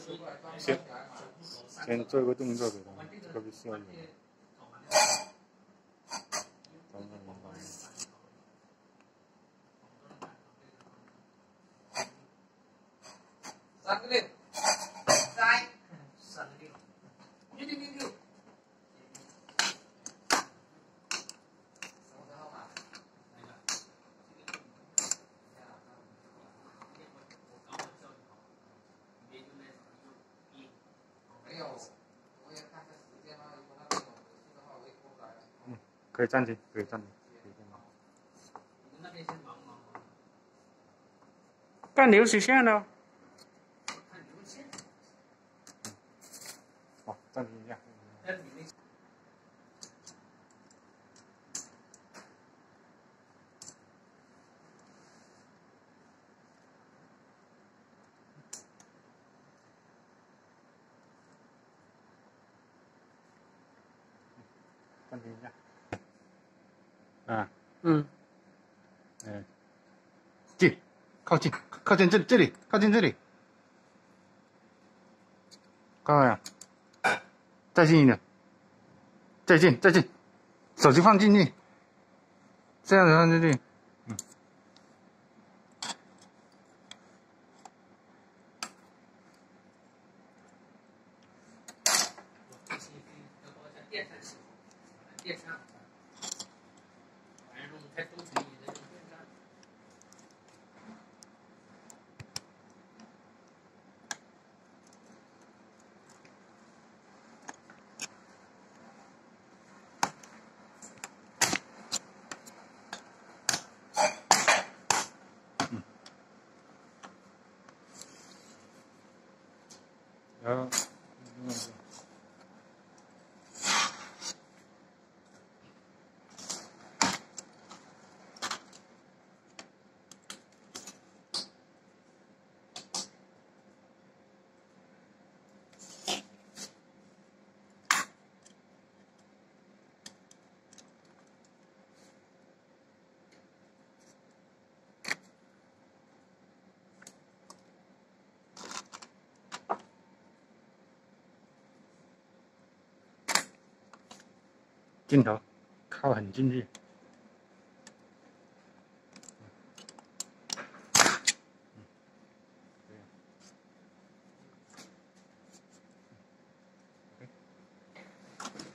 行先做一个动作给他，这个必须要有。等等等等。三可以暂停，可以暂停。可以先忙，干流水线的，看流线。好，暂停一下。暂停一下。啊，嗯，嗯，近，靠近，靠近这这里，靠近这里。看到没有，再近一点，再近，再近，手机放进去，这样子放进去。嗯，镜头靠很近去。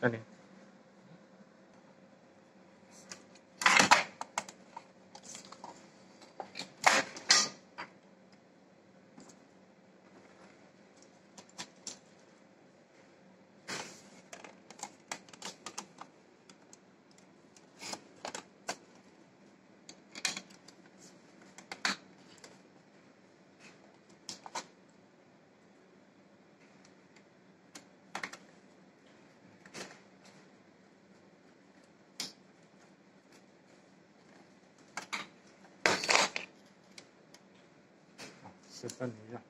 暂停。暂停一下